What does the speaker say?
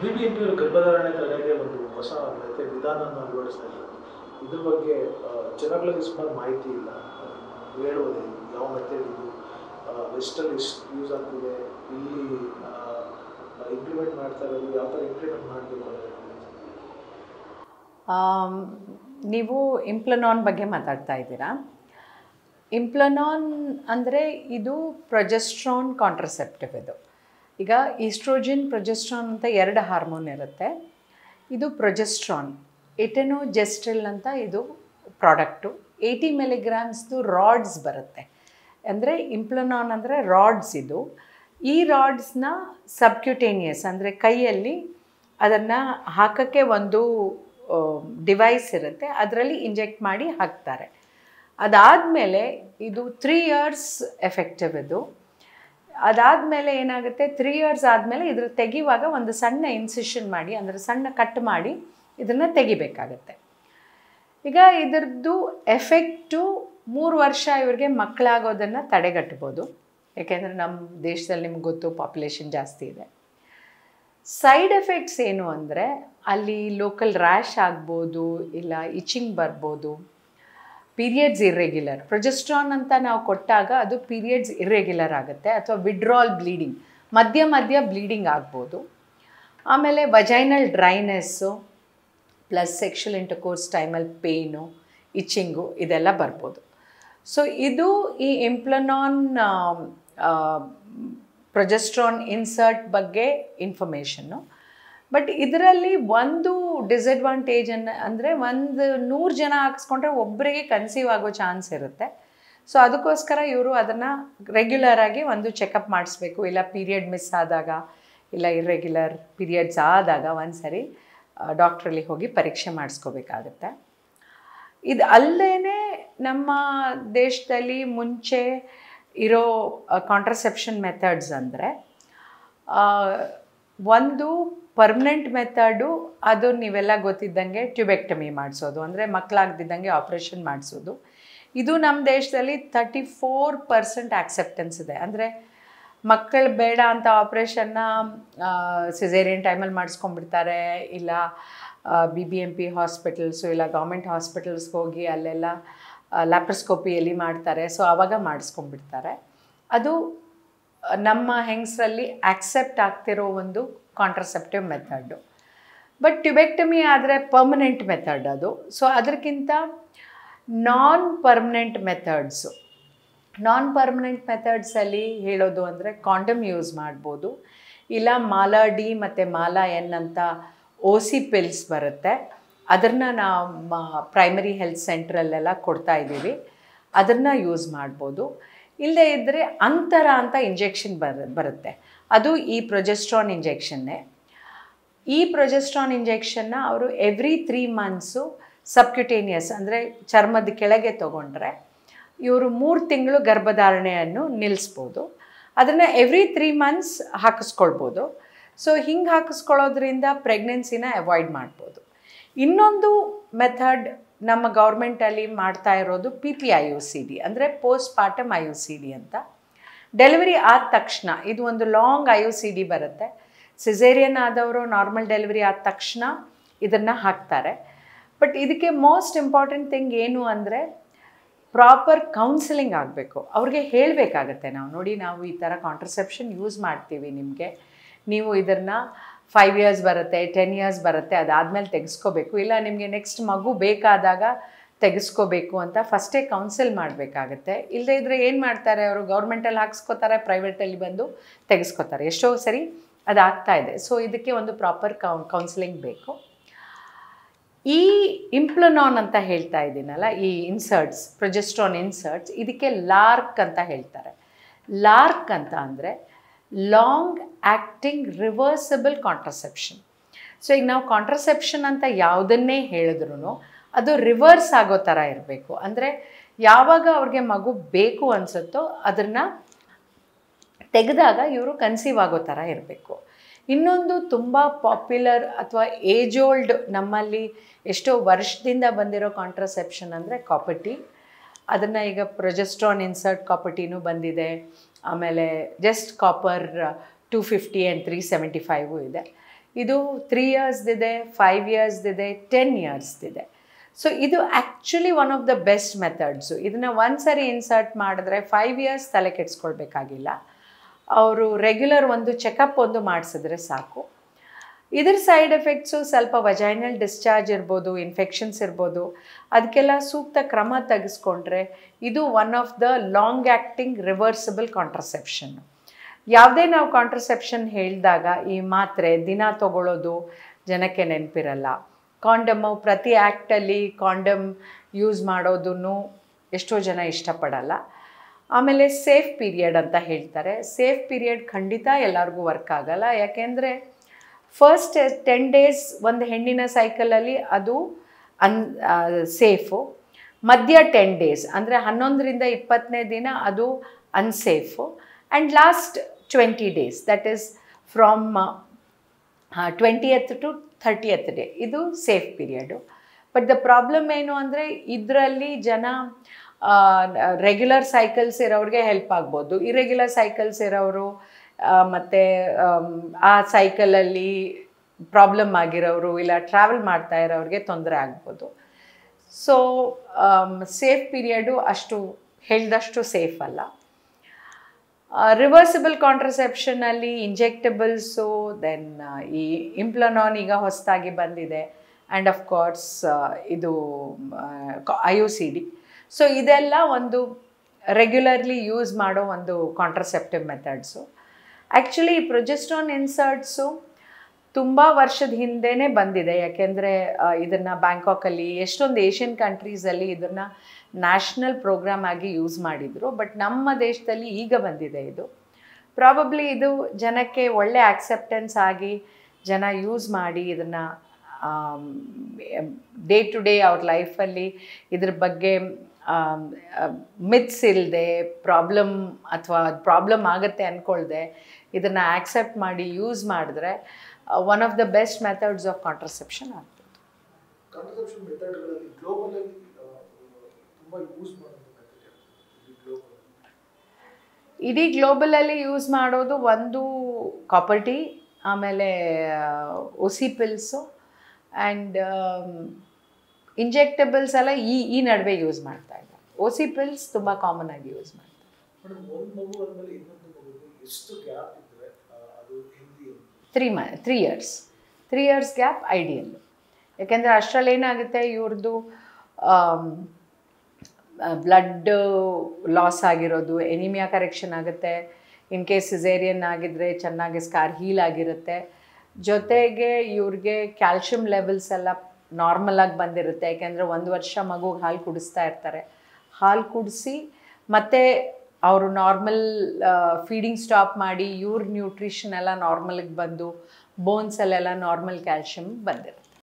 B B M P ಅವರು ಗರ್ಭಧಾರಣೆ ತಡೆಗೆ ಒಂದು ಹೊಸ ಮತ್ತೆ ವಿಧಾನವನ್ನು ಅಳವಡಿಸ್ತಾ ಇದ್ದಾರೆ. ಇದ್ರ ಬಗ್ಗೆ ಜನಗಳಿಗೆ ಸುಮಾರು ಮಾಹಿತಿ ಇಲ್ಲ. ಹೇಳೋದು ಯಾವ ಮೆಥಡ್ ಇದು? ವೆಸ್ಟಲ್ಲಿ ಎಷ್ಟು ಯೂಸ್ ಆಗ್ತಿದೆ? ಇಲ್ಲಿ ಇಂಪ್ಲಿಮೆಂಟ್ ಮಾಡ್ತಾ ಇರೋದು ಯಾವ ಥರ ಇಂಪ್ಲಿಮೆಂಟ್ ಮಾಡಬೇಕು ನೀವು ಇಂಪ್ಲನಾನ್ ಬಗ್ಗೆ ಮಾತಾಡ್ತಾ ಇದ್ದೀರಾ? ಇಂಪ್ಲನಾನ್ ಅಂದರೆ ಇದು ಪ್ರೊಜೆಸ್ಟ್ರಾನ್ ಕಾಂಟ್ರಸೆಪ್ಟಿವ್ ಇದು. ಈಗ ಈಸ್ಟ್ರೋಜಿನ್, ಪ್ರೊಜೆಸ್ಟ್ರಾನ್ ಅಂತ ಎರಡು ಹಾರ್ಮೋನ್ ಇರುತ್ತೆ. ಇದು ಪ್ರೊಜೆಸ್ಟ್ರಾನ್, ಎಟೆನೋಜೆಸ್ಟ್ರಿಲ್ ಅಂತ ಇದು ಪ್ರಾಡಕ್ಟು. ಏಯ್ಟಿ ಮಿಲಿಗ್ರಾಮ್ಸ್ದು ರಾಡ್ಸ್ ಬರುತ್ತೆ. ಅಂದರೆ ಇಂಪ್ಲನಾನ್ ಅಂದರೆ ರಾಡ್ಸ್ ಇದು. ಈ ರಾಡ್ಸ್ನ ಸಬ್ಕ್ಯುಟೇನಿಯಸ್ ಅಂದರೆ ಕೈಯಲ್ಲಿ ಅದನ್ನು ಹಾಕೋಕ್ಕೆ ಒಂದು ಡಿವೈಸ್ ಇರುತ್ತೆ. ಅದರಲ್ಲಿ ಇಂಜೆಕ್ಟ್ ಮಾಡಿ ಹಾಕ್ತಾರೆ. ಅದಾದಮೇಲೆ ಇದು ತ್ರೀ ಇಯರ್ಸ್ ಎಫೆಕ್ಟಿವ್ ಇದು. ಅದಾದಮೇಲೆ ಏನಾಗುತ್ತೆ? ತ್ರೀ ಇಯರ್ಸ್ ಆದಮೇಲೆ ಇದ್ರ ತೆಗಿವಾಗ ಒಂದು ಸಣ್ಣ ಇನ್ಸಿಷನ್ ಮಾಡಿ, ಅಂದರೆ ಸಣ್ಣ ಕಟ್ ಮಾಡಿ ಇದನ್ನು ತೆಗಿಬೇಕಾಗತ್ತೆ. ಈಗ ಇದರದ್ದು ಎಫೆಕ್ಟು ಮೂರು ವರ್ಷ ಇವ್ರಿಗೆ ಮಕ್ಕಳಾಗೋದನ್ನು ತಡೆಗಟ್ಬೋದು. ಯಾಕೆಂದರೆ ನಮ್ಮ ದೇಶದಲ್ಲಿ ನಿಮ್ಗೆ ಗೊತ್ತು ಪಾಪ್ಯುಲೇಷನ್ ಜಾಸ್ತಿ ಇದೆ. ಸೈಡ್ ಎಫೆಕ್ಟ್ಸ್ ಏನು ಅಂದರೆ ಅಲ್ಲಿ ಲೋಕಲ್ ರ್ಯಾಶ್ ಆಗ್ಬೋದು, ಇಲ್ಲ ಇಚಿಂಗ್ ಬರ್ಬೋದು. ಪೀರಿಯಡ್ಸ್ ಇರ್ರೆಗ್ಯುಲರ್ ಪ್ರೊಜೆಸ್ಟ್ರಾನ್ ಅಂತ ನಾವು ಕೊಟ್ಟಾಗ ಅದು ಪೀರಿಯಡ್ಸ್ ಇರ್ರೆಗ್ಯುಲರ್ ಆಗುತ್ತೆ ಅಥವಾ ವಿಡ್ರಾಲ್ ಬ್ಲೀಡಿಂಗ್ ಮಧ್ಯ ಮಧ್ಯ ಬ್ಲೀಡಿಂಗ್ ಆಗ್ಬೋದು. ಆಮೇಲೆ vaginal dryness plus sexual intercourse ಟೈಮಲ್ಲಿ ಪೇಯ್ನು ಇಚ್ಚಿಂಗು ಇದೆಲ್ಲ ಬರ್ಬೋದು. ಸೊ ಇದು ಈ ಇಂಪ್ಲನಾನ್ ಪ್ರೊಜೆಸ್ಟ್ರಾನ್ ಇನ್ಸರ್ಟ್ ಬಗ್ಗೆ ಇನ್ಫಾರ್ಮೇಷನ್ನು ಬಟ್ ಇದರಲ್ಲಿ ಒಂದು ಡಿಸಡ್ವಾಂಟೇಜನ್ನು ಅಂದರೆ ಒಂದು ನೂರು ಜನ ಹಾಕಿಸ್ಕೊಂಡ್ರೆ ಒಬ್ಬರಿಗೆ ಕನ್ಸೀವ್ ಆಗೋ ಚಾನ್ಸ್ ಇರುತ್ತೆ. ಸೊ ಅದಕ್ಕೋಸ್ಕರ ಇವರು ಅದನ್ನು ರೆಗ್ಯುಲರ್ ಆಗಿ ಒಂದು ಚೆಕಪ್ ಮಾಡಿಸ್ಬೇಕು. ಇಲ್ಲ ಪೀರಿಯಡ್ ಮಿಸ್ ಆದಾಗ, ಇಲ್ಲ ಇರ್ರೆಗ್ಯುಲರ್ ಪೀರಿಯಡ್ಸ್ ಆದಾಗ ಒಂದು ಸರಿ ಡಾಕ್ಟ್ರಲ್ಲಿ ಹೋಗಿ ಪರೀಕ್ಷೆ ಮಾಡಿಸ್ಕೋಬೇಕಾಗತ್ತೆ. ಇದು ಅಲ್ಲೇ ನಮ್ಮ ದೇಶದಲ್ಲಿ ಮುಂಚೆ ಇರೋ ಕಾಂಟ್ರಸೆಪ್ಷನ್ ಮೆಥಡ್ಸ್ ಅಂದರೆ ಒಂದು ಪರ್ಮನೆಂಟ್ ಮೆಥಡು ಅದು ನೀವೆಲ್ಲ ಗೊತ್ತಿದ್ದಂಗೆ ಟ್ಯೂಬೆಕ್ಟಮಿ ಮಾಡಿಸೋದು. ಅಂದರೆ ಮಕ್ಕಳಾಗ್ದಿದ್ದಂಗೆ ಆಪ್ರೇಷನ್ ಮಾಡಿಸೋದು. ಇದು ನಮ್ಮ ದೇಶದಲ್ಲಿ ತರ್ಟಿ ಫೋರ್ ಪರ್ಸೆಂಟ್ ಆಕ್ಸೆಪ್ಟೆನ್ಸ್ ಇದೆ. ಅಂದರೆ ಮಕ್ಕಳು ಬೇಡ ಅಂತ ಆಪ್ರೇಷನ್ನ ಸಿಸೇರಿಯನ್ ಟೈಮಲ್ಲಿ ಮಾಡಿಸ್ಕೊಂಡ್ಬಿಡ್ತಾರೆ. ಇಲ್ಲ B B M P hospitals ಇಲ್ಲ ಗೌರ್ಮೆಂಟ್ ಹಾಸ್ಪಿಟಲ್ಸ್ಗೆ ಹೋಗಿ ಅಲ್ಲೆಲ್ಲ ಲ್ಯಾಪ್ರಸ್ಕೋಪಿಯಲ್ಲಿ ಮಾಡ್ತಾರೆ. ಸೊ ಆವಾಗ ಮಾಡಿಸ್ಕೊಂಡ್ಬಿಡ್ತಾರೆ. ಅದು ನಮ್ಮ ಹೆಂಗಸರಲ್ಲಿ ಆಕ್ಸೆಪ್ಟ್ ಆಗ್ತಿರೋ ಒಂದು ಕಾಂಟ್ರಸೆಪ್ಟಿವ್ ಮೆಥಡು ಬಟ್ ಟ್ಯುಬೆಕ್ಟಮಿ ಆದರೆ ಪರ್ಮನೆಂಟ್ ಮೆಥಡ್ ಅದು. ಸೊ ಅದಕ್ಕಿಂತ non permanent methods non permanent ಮೆಥಡ್ಸಲ್ಲಿ ಹೇಳೋದು ಅಂದರೆ ಕಾಂಡಮ್ ಯೂಸ್ ಮಾಡ್ಬೋದು. ಇಲ್ಲ ಮಾಲಾ ಡಿ ಮತ್ತು ಮಾಲಾ ಎನ್ ಅಂತ ಓ ಸಿ ಪಿಲ್ಸ್ ಬರುತ್ತೆ. ಅದನ್ನು ನಾವು ಪ್ರೈಮರಿ ಹೆಲ್ತ್ ಸೆಂಟ್ರಲ್ಲೆಲ್ಲ ಕೊಡ್ತಾ ಇದ್ದೀವಿ. ಅದನ್ನು ಯೂಸ್ ಮಾಡ್ಬೋದು. ಇಲ್ಲದೇ ಇದ್ದರೆ ಅಂತರ ಅಂತ ಇಂಜೆಕ್ಷನ್ ಬರ, ಬರುತ್ತೆ. ಅದು ಈ ಪ್ರೊಜೆಸ್ಟ್ರಾನ್ ಇಂಜೆಕ್ಷನ್ನೇ ಈ ಪ್ರೊಜೆಸ್ಟ್ರಾನ್ ಇಂಜೆಕ್ಷನ್ನ ಅವರು ಎವ್ರಿ ತ್ರೀ ಮಂತ್ಸು ಸಬ್ಕ್ಯುಟೇನಿಯಸ್ ಅಂದರೆ ಚರ್ಮದ ಕೆಳಗೆ ತೊಗೊಂಡ್ರೆ ಇವರು ಮೂರು ತಿಂಗಳು ಗರ್ಭಧಾರಣೆಯನ್ನು ನಿಲ್ಲಿಸ್ಬೋದು ಅದನ್ನು ಎವ್ರಿ ತ್ರೀ ಮಂತ್ಸ್ ಹಾಕಿಸ್ಕೊಳ್ಬೋದು. ಸೊ ಹಿಂಗೆ ಹಾಕಿಸ್ಕೊಳ್ಳೋದ್ರಿಂದ ಪ್ರೆಗ್ನೆನ್ಸಿನ ಅವಾಯ್ಡ್ ಮಾಡ್ಬೋದು. ಇನ್ನೊಂದು ಮೆಥಡ್ ನಮ್ಮ ಗೌರ್ಮೆಂಟಲ್ಲಿ ಮಾಡ್ತಾ ಇರೋದು P P I U C D ಅಂದರೆ postpartum I U C D ಅಂತ. ಡೆಲಿವರಿ ಆದ ತಕ್ಷಣ, ಇದು ಒಂದು long I U C D ಬರುತ್ತೆ. ಸಿಸೇರಿಯನ್ ಆದವರು ನಾರ್ಮಲ್ ಡೆಲಿವರಿ ಆದ ತಕ್ಷಣ ಇದನ್ನು ಹಾಕ್ತಾರೆ. ಬಟ್ ಇದಕ್ಕೆ ಮೋಸ್ಟ್ ಇಂಪಾರ್ಟೆಂಟ್ ಥಿಂಗ್ ಏನು ಅಂದರೆ ಪ್ರಾಪರ್ ಕೌನ್ಸಿಲಿಂಗ್ ಆಗಬೇಕು. ಅವ್ರಿಗೆ ಹೇಳಬೇಕಾಗತ್ತೆ ನಾವು. ನೋಡಿ, ನಾವು ಈ ಥರ ಕಾಂಟ್ರಸೆಪ್ಷನ್ ಯೂಸ್ ಮಾಡ್ತೀವಿ ನಿಮಗೆ. ನೀವು ಇದನ್ನು ಫೈವ್ ಇಯರ್ಸ್ ಬರುತ್ತೆ ಟೆನ್ ಇಯರ್ಸ್ ಬರುತ್ತೆ, ಅದಾದಮೇಲೆ ತೆಗೆಸ್ಕೋಬೇಕು. ಇಲ್ಲ ನಿಮಗೆ ನೆಕ್ಸ್ಟ್ ಮಗು ಬೇಕಾದಾಗ ತೆಗೆಸ್ಕೋಬೇಕು ಅಂತ ಫಸ್ಟೇ ಕೌನ್ಸಿಲ್ ಮಾಡಬೇಕಾಗತ್ತೆ. ಇಲ್ಲದೇ ಇದ್ದರೆ ಏನು ಮಾಡ್ತಾರೆ ಅವರು? ಗೌರ್ಮೆಂಟಲ್ಲಿ ಹಾಕ್ಸ್ಕೋತಾರೆ ಪ್ರೈವೇಟಲ್ಲಿ ಬಂದು ತೆಗೆಸ್ಕೋತಾರೆ. ಎಷ್ಟೋ ಸರಿ ಅದಾಗ್ತಾ ಇದೆ. ಸೊ ಇದಕ್ಕೆ ಒಂದು ಪ್ರಾಪರ್ ಕೌನ್ಸಿಲಿಂಗ್ ಬೇಕು. ಈ ಇಂಪ್ಲನಾನ್ ಅಂತ ಹೇಳ್ತಾ ಇದ್ದೀನಲ್ಲ, ಈ ಇನ್ಸರ್ಟ್ಸ್ ಪ್ರೊಜೆಸ್ಟ್ರಾನ್ ಇನ್ಸರ್ಟ್ಸ್ ಇದಕ್ಕೆ ಲಾರ್ಕ್ ಅಂತ ಹೇಳ್ತಾರೆ. ಲಾರ್ಕ್ ಅಂತ ಅಂದರೆ long acting reversible contraception so ಈಗ ನಾವು ಕಾಂಟ್ರಸೆಪ್ಷನ್ ಅಂತ ಯಾವುದನ್ನೇ ಹೇಳಿದ್ರು ಅದು ರಿವರ್ಸ್ ಆಗೋ ಥರ ಇರಬೇಕು. ಅಂದರೆ ಯಾವಾಗ ಅವ್ರಿಗೆ ಮಗು ಬೇಕು ಅನಿಸುತ್ತೋ ಅದನ್ನು ತೆಗೆದಾಗ ಇವರು ಕನ್ಸೀವ್ ಆಗೋ ಥರ ಇರಬೇಕು. ಇನ್ನೊಂದು ತುಂಬ ಪಾಪ್ಯುಲರ್ ಅಥವಾ ಏಜ್ ಓಲ್ಡ್ ನಮ್ಮಲ್ಲಿ ಎಷ್ಟೋ ವರ್ಷದಿಂದ ಬಂದಿರೋ ಕಾಂಟ್ರಸೆಪ್ಷನ್ ಅಂದರೆ ಕಾಪಟಿ ಅದನ್ನು ಈಗ ಪ್ರೊಜೆಸ್ಟ್ರಾನ್ ಇನ್ಸರ್ಟ್ ಕಾಪರ್ಟಿನೂ ಬಂದಿದೆ. ಆಮೇಲೆ just copper two fifty and three seventy five ಇದೆ. ಇದು ತ್ರೀ ಇಯರ್ಸ್ದಿದೆ ಫೈವ್ ಇಯರ್ಸ್ದಿದೆ ಟೆನ್ ಇಯರ್ಸ್ದಿದೆ ಸೊ ಇದು. Actually one of the best methods ಇದನ್ನು ಒಂದು ಸರಿ ಇನ್ಸರ್ಟ್ ಮಾಡಿದ್ರೆ ಫೈವ್ ಇಯರ್ಸ್ ತಲೆ ಕೆಡಿಸ್ಕೊಳ್ಬೇಕಾಗಿಲ್ಲ. ಅವರು ರೆಗ್ಯುಲರ್ ಒಂದು ಚೆಕಪ್ ಒಂದು ಮಾಡಿಸಿದ್ರೆ ಸಾಕು. ಇದ್ರ ಸೈಡ್ ಎಫೆಕ್ಟ್ಸು ಸ್ವಲ್ಪ ವಜೈನಲ್ ಡಿಸ್ಚಾರ್ಜ್ ಇರ್ಬೋದು ಇನ್ಫೆಕ್ಷನ್ಸ್ ಇರ್ಬೋದು. ಅದಕ್ಕೆಲ್ಲ ಸೂಕ್ತ ಕ್ರಮ ತೆಗೆಸ್ಕೊಂಡ್ರೆ ಇದು one of the long acting reversible contraception ಯಾವುದೇ ನಾವು ಕಾಂಟ್ರಸೆಪ್ಷನ್ ಹೇಳಿದಾಗ ಈ ಮಾತ್ರೆ ದಿನ ತಗೊಳ್ಳೋದು ಜನಕ್ಕೆ ನೆನಪಿರಲ್ಲ. ಕಾಂಡಮು ಪ್ರತಿ ಆ್ಯಕ್ಟಲ್ಲಿ ಕಾಂಡಮ್ ಯೂಸ್ ಮಾಡೋದನ್ನು ಎಷ್ಟೋ ಜನ ಇಷ್ಟಪಡಲ್ಲ. ಆಮೇಲೆ ಸೇಫ್ ಪೀರಿಯಡ್ ಅಂತ ಹೇಳ್ತಾರೆ. ಸೇಫ್ ಪೀರಿಯಡ್ ಖಂಡಿತ ಎಲ್ಲರಿಗೂ ವರ್ಕ್ ಆಗಲ್ಲ. ಯಾಕೆಂದರೆ ಫಸ್ಟ್ ಟೆನ್ ಡೇಸ್ ಒಂದು ಹೆಣ್ಣಿನ ಸೈಕಲಲ್ಲಿ ಅದು ಅನ್ ಸೇಫು ಮಧ್ಯ ಟೆನ್ ಡೇಸ್ ಅಂದರೆ ಹನ್ನೊಂದರಿಂದ ಇಪ್ಪತ್ತನೇ ದಿನ ಅದು unsafe and last twenty days that is from twentieth to thirtieth day ಇದು safe period but the problem ಏನು ಅಂದರೆ ಇದರಲ್ಲಿ ಜನ ರೆಗ್ಯುಲರ್ ಸೈಕಲ್ಸ್ ಇರೋರಿಗೆ ಹೆಲ್ಪ್ ಆಗ್ಬೋದು. ಇರೆಗ್ಯುಲರ್ ಸೈಕಲ್ಸ್ ಇರೋರು ಮತ್ತು ಆ ಸೈಕಲಲ್ಲಿ ಪ್ರಾಬ್ಲಮ್ ಆಗಿರೋರು ಇಲ್ಲ ಟ್ರಾವೆಲ್ ಮಾಡ್ತಾ ಇರೋರಿಗೆ ತೊಂದರೆ ಆಗ್ಬೋದು. ಸೊ ಸೇಫ್ ಪೀರಿಯಡು ಅಷ್ಟು, ಹೇಳಿದಷ್ಟು ಸೇಫ್ ಅಲ್ಲ. ರಿವರ್ಸಿಬಲ್ ಕಾಂಟ್ರಸೆಪ್ಷನಲ್ಲಿ ಇಂಜೆಕ್ಟಬಲ್ಸು ದೆನ್ ಈ ಇಂಪ್ಲನಾನ್ ಈಗ ಹೊಸದಾಗಿ ಬಂದಿದೆ. ಆ್ಯಂಡ್ ಆಫ್ ಕೋರ್ಸ್ ಇದು I U C D so ಇದೆಲ್ಲ ಒಂದು ರೆಗ್ಯುಲರ್ಲಿ ಯೂಸ್ ಮಾಡೋ ಒಂದು ಕಾಂಟ್ರಸೆಪ್ಟಿವ್ ಮೆಥಡ್ಸು ಆ್ಯಕ್ಚುಲಿ ಈ ಪ್ರೊಜೆಸ್ಟ್ರಾನ್ ಇನ್ಸರ್ಟ್ಸು ತುಂಬ ವರ್ಷದ ಹಿಂದೆನೇ ಬಂದಿದೆ. ಯಾಕೆಂದರೆ ಇದನ್ನು ಬ್ಯಾಂಕಾಕಲ್ಲಿ ಎಷ್ಟೊಂದು ಏಷ್ಯನ್ ಕಂಟ್ರೀಸಲ್ಲಿ ಇದನ್ನು ನ್ಯಾಷನಲ್ ಪ್ರೋಗ್ರಾಮ್ ಆಗಿ ಯೂಸ್ ಮಾಡಿದರು. ಬಟ್ ನಮ್ಮ ದೇಶದಲ್ಲಿ ಈಗ ಬಂದಿದೆ ಇದು. ಪ್ರಾಬಬ್ಲಿ ಇದು ಜನಕ್ಕೆ ಒಳ್ಳೆ ಆಕ್ಸೆಪ್ಟೆನ್ಸ್ ಆಗಿ ಜನ ಯೂಸ್ ಮಾಡಿ ಇದನ್ನು ಡೇ ಟು ಡೇ ಅವ್ರ ಲೈಫಲ್ಲಿ ಇದ್ರ ಬಗ್ಗೆ ಮಿತ್ಸ್ ಇಲ್ಲದೆ ಪ್ರಾಬ್ಲಮ್ ಅಥವಾ ಪ್ರಾಬ್ಲಮ್ ಆಗುತ್ತೆ ಅಂದ್ಕೊಳ್ದೆ ಇದನ್ನು ಆಕ್ಸೆಪ್ಟ್ ಮಾಡಿ ಯೂಸ್ ಮಾಡಿದ್ರೆ one of the best methods of contraception ಆಗ್ತದೆ. ಇಡೀ ಗ್ಲೋಬಲಲ್ಲಿ ಯೂಸ್ ಮಾಡೋದು ಒಂದು ಕಾಪರ್ಟಿ ಆಮೇಲೆ ಒಸಿ ಪಿಲ್ಸು ಆ್ಯಂಡ್ ಇಂಜೆಕ್ಟಬಲ್ಸ್ ಎಲ್ಲ ಈ ಈ ನಡುವೆ ಯೂಸ್ ಮಾಡ್ತಾ ಇದ್ದಾರೆ. ಒಸಿ ಪಿಲ್ಸ್ ತುಂಬ ಕಾಮನ್ ಆಗಿ ಯೂಸ್ ಮಾಡ್ತಾರೆ ಮೇಡಮ್ ಒಂದು ಮಗು ಆದಮೇಲೆ ಇನ್ನೊಂದು ಮಗುಗೆ ಎಷ್ಟು ಗ್ಯಾಪ್ ಇದ್ದರೆ ಅದು ಹೆಲ್ದಿ ತ್ರೀ ಮ three years three years gap ideal ಯಾಕೆಂದರೆ ಅಷ್ಟರಲ್ಲಿ ಏನಾಗುತ್ತೆ? ಇವ್ರದ್ದು ಬ್ಲಡ್ ಲಾಸ್ ಆಗಿರೋದು ಎನಿಮಿಯಾ ಕರೆಕ್ಷನ್ ಆಗುತ್ತೆ. ಇನ್ ಕೇಸ್ ಸಿಸೇರಿಯನ್ ಆಗಿದ್ದರೆ ಚೆನ್ನಾಗಿ ಸ್ಕಾರ್ ಹೀಲ್ ಆಗಿರುತ್ತೆ. ಜೊತೆಗೆ ಇವ್ರಿಗೆ ಕ್ಯಾಲ್ಶಿಯಂ ಲೆವೆಲ್ಸ್ ಎಲ್ಲ ನಾರ್ಮಲ್ ಆಗಿ ಬಂದಿರುತ್ತೆ. ಯಾಕೆಂದರೆ ಒಂದು ವರ್ಷ ಮಗುಗೆ ಹಾಲು ಕುಡಿಸ್ತಾ ಇರ್ತಾರೆ. ಹಾಲು ಕುಡಿಸಿ ಮತ್ತು ಅವರು ನಾರ್ಮಲ್ ಫೀಡಿಂಗ್ ಸ್ಟಾಪ್ ಮಾಡಿ ಇವ್ರ ನ್ಯೂಟ್ರಿಷನ್ ಎಲ್ಲ ನಾರ್ಮಲ್ಗೆ ಬಂದು ಬೋನ್ಸಲ್ಲೆಲ್ಲ ನಾರ್ಮಲ್ ಕ್ಯಾಲ್ಶಿಯಮ್ ಬಂದಿರುತ್ತೆ.